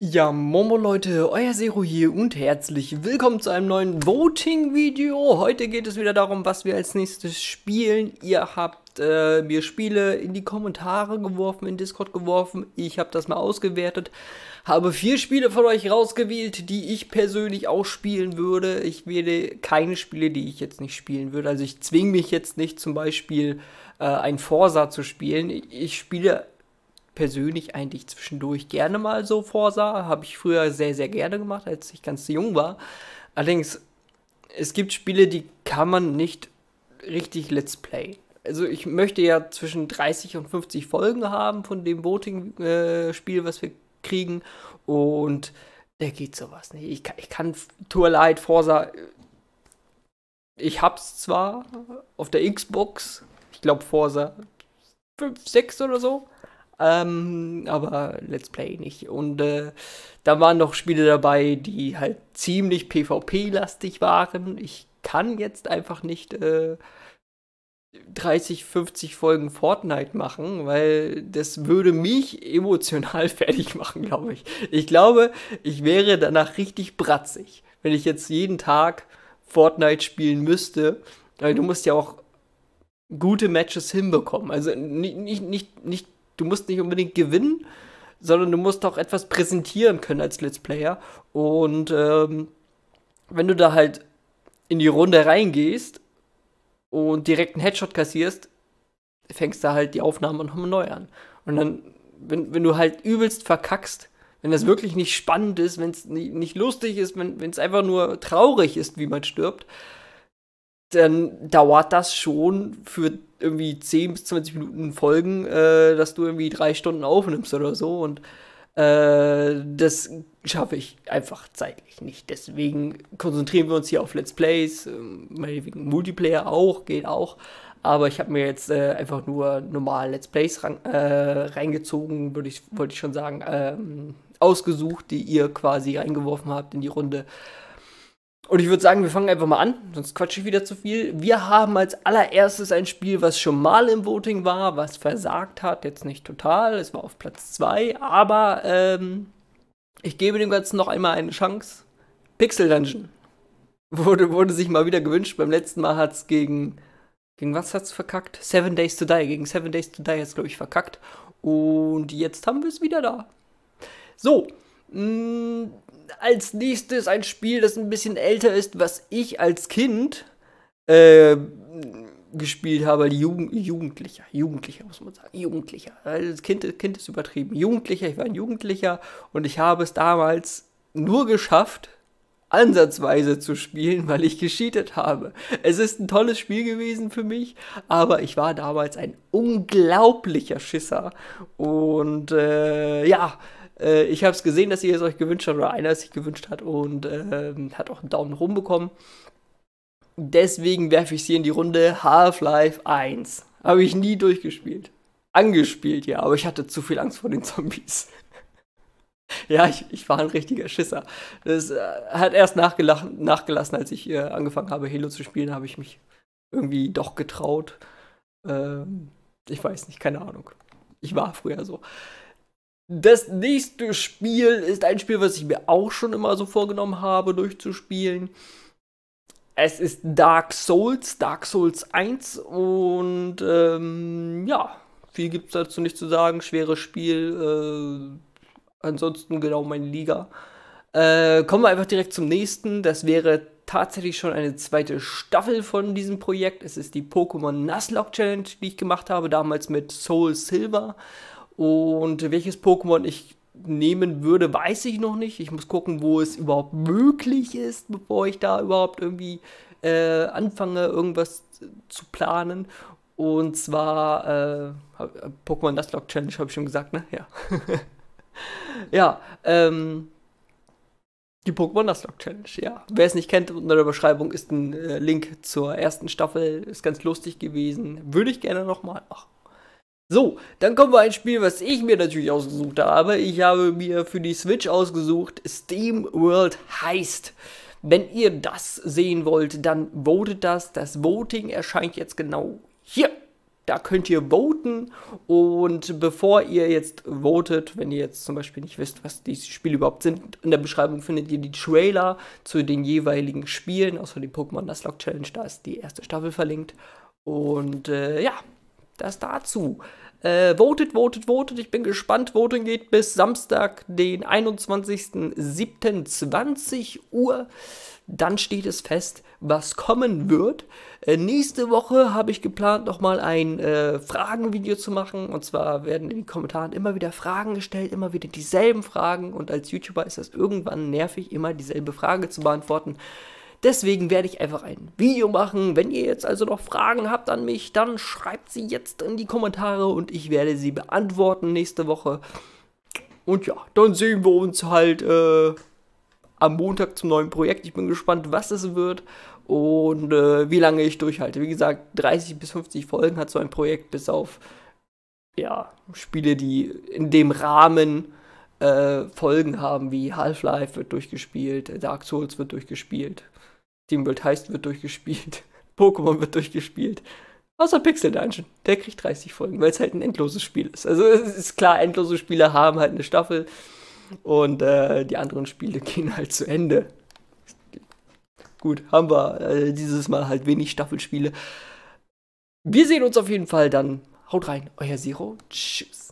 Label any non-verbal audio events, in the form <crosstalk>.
Ja, Momo Leute, euer Zero hier und herzlich willkommen zu einem neuen Voting-Video. Heute geht es wieder darum, was wir als nächstes spielen. Ihr habt äh, mir Spiele in die Kommentare geworfen, in Discord geworfen. Ich habe das mal ausgewertet, habe vier Spiele von euch rausgewählt, die ich persönlich auch spielen würde. Ich wähle keine Spiele, die ich jetzt nicht spielen würde. Also ich zwinge mich jetzt nicht zum Beispiel äh, ein Forsa zu spielen. Ich spiele persönlich eigentlich zwischendurch gerne mal so Forsa. Habe ich früher sehr, sehr gerne gemacht, als ich ganz jung war. Allerdings, es gibt Spiele, die kann man nicht richtig Let's Play. Also ich möchte ja zwischen 30 und 50 Folgen haben von dem Voting-Spiel, äh, was wir kriegen. Und da geht sowas nicht. Ich kann, ich kann Tour Light, Forsa. Ich hab's zwar auf der Xbox, ich glaube Forsa 5, 6 oder so. Ähm, aber Let's Play nicht. Und äh, da waren noch Spiele dabei, die halt ziemlich PvP-lastig waren. Ich kann jetzt einfach nicht äh, 30, 50 Folgen Fortnite machen, weil das würde mich emotional <laughs> fertig machen, glaube ich. Ich glaube, ich wäre danach richtig bratzig, wenn ich jetzt jeden Tag Fortnite spielen müsste. Weil du musst ja auch gute Matches hinbekommen. Also nicht, nicht, nicht, nicht du musst nicht unbedingt gewinnen, sondern du musst auch etwas präsentieren können als Let's Player. Und ähm, wenn du da halt in die Runde reingehst und direkt einen Headshot kassierst, fängst du halt die Aufnahme nochmal neu an. Und dann, wenn, wenn du halt übelst verkackst, wenn das wirklich nicht spannend ist, wenn es nicht, nicht lustig ist, wenn es einfach nur traurig ist, wie man stirbt, dann dauert das schon für irgendwie 10 bis 20 Minuten Folgen, äh, dass du irgendwie drei Stunden aufnimmst oder so. Und äh, das schaffe ich einfach zeitlich nicht. Deswegen konzentrieren wir uns hier auf Let's Plays, äh, meinetwegen Multiplayer auch, geht auch. Aber ich habe mir jetzt äh, einfach nur normal Let's Plays ran, äh, reingezogen, würde ich, wollte ich schon sagen, ähm, ausgesucht, die ihr quasi reingeworfen habt in die Runde. Und ich würde sagen, wir fangen einfach mal an, sonst quatsche ich wieder zu viel. Wir haben als allererstes ein Spiel, was schon mal im Voting war, was versagt hat. Jetzt nicht total, es war auf Platz 2, aber ähm, ich gebe dem Ganzen noch einmal eine Chance. Pixel Dungeon. <laughs> Wurde, wurde sich mal wieder gewünscht. Beim letzten Mal hat es gegen. Gegen was hat es verkackt? Seven Days to Die. Gegen Seven Days to Die hat es, glaube ich, verkackt. Und jetzt haben wir es wieder da. So. Mh, mm, als nächstes ein Spiel, das ein bisschen älter ist, was ich als Kind äh, gespielt habe. Jugend, Jugendlicher, Jugendlicher muss man sagen, Jugendlicher. Das kind, kind ist übertrieben. Jugendlicher, ich war ein Jugendlicher und ich habe es damals nur geschafft, ansatzweise zu spielen, weil ich gescheatet habe. Es ist ein tolles Spiel gewesen für mich, aber ich war damals ein unglaublicher Schisser. Und äh, ja, äh, ich habe es gesehen, dass ihr es euch gewünscht habt oder einer es sich gewünscht hat und äh, hat auch einen Daumen rum bekommen. Deswegen werfe ich sie in die Runde Half-Life 1. Habe ich nie durchgespielt. Angespielt, ja, aber ich hatte zu viel Angst vor den Zombies. <laughs> ja, ich, ich, war ein richtiger Schisser. Das äh, hat erst nachgelassen, als ich äh, angefangen habe, Halo zu spielen, habe ich mich irgendwie doch getraut. Ähm, ich weiß nicht, keine Ahnung. Ich war früher so. Das nächste Spiel ist ein Spiel, was ich mir auch schon immer so vorgenommen habe, durchzuspielen. Es ist Dark Souls, Dark Souls 1 und ähm, ja, viel gibt es dazu nicht zu sagen. Schweres Spiel, äh, ansonsten genau meine Liga. Äh, kommen wir einfach direkt zum nächsten. Das wäre tatsächlich schon eine zweite Staffel von diesem Projekt. Es ist die Pokémon Nuzlocke Challenge, die ich gemacht habe, damals mit Soul Silver. Und welches Pokémon ich nehmen würde, weiß ich noch nicht. Ich muss gucken, wo es überhaupt möglich ist, bevor ich da überhaupt irgendwie äh, anfange, irgendwas zu planen. Und zwar äh, Pokémon Nuzlocke Challenge, habe ich schon gesagt, ne? Ja. <laughs> ja, ähm, die Pokémon Nuzlocke Challenge, ja. Wer es nicht kennt, unter der Beschreibung ist ein äh, Link zur ersten Staffel. Ist ganz lustig gewesen. Würde ich gerne nochmal machen. So, dann kommen wir ein Spiel, was ich mir natürlich ausgesucht habe. Ich habe mir für die Switch ausgesucht Steam World Heist. Wenn ihr das sehen wollt, dann votet das. Das Voting erscheint jetzt genau hier. Da könnt ihr voten. Und bevor ihr jetzt votet, wenn ihr jetzt zum Beispiel nicht wisst, was die Spiele überhaupt sind, in der Beschreibung findet ihr die Trailer zu den jeweiligen Spielen. Außer die Pokémon Nuzlocke Challenge, da ist die erste Staffel verlinkt. Und äh, ja, das dazu. Äh, votet, votet, votet. Ich bin gespannt. Voting geht bis Samstag, den 21.07.20 Uhr. Dann steht es fest, was kommen wird. Äh, nächste Woche habe ich geplant, nochmal ein äh, Fragenvideo zu machen. Und zwar werden in den Kommentaren immer wieder Fragen gestellt, immer wieder dieselben Fragen. Und als YouTuber ist das irgendwann nervig, immer dieselbe Frage zu beantworten. Deswegen werde ich einfach ein Video machen. Wenn ihr jetzt also noch Fragen habt an mich, dann schreibt sie jetzt in die Kommentare und ich werde sie beantworten nächste Woche. Und ja, dann sehen wir uns halt äh, am Montag zum neuen Projekt. Ich bin gespannt, was es wird und äh, wie lange ich durchhalte. Wie gesagt, 30 bis 50 Folgen hat so ein Projekt, bis auf ja, Spiele, die in dem Rahmen äh, Folgen haben, wie Half-Life wird durchgespielt, Dark Souls wird durchgespielt, Team World Heist wird durchgespielt, <laughs> Pokémon wird durchgespielt. Außer Pixel Dungeon. Der kriegt 30 Folgen, weil es halt ein endloses Spiel ist. Also es ist klar, endlose Spiele haben halt eine Staffel. Und äh, die anderen Spiele <laughs> gehen halt zu Ende. Gut, haben wir äh, dieses Mal halt wenig Staffelspiele. Wir sehen uns auf jeden Fall dann. Haut rein, euer Zero. Tschüss.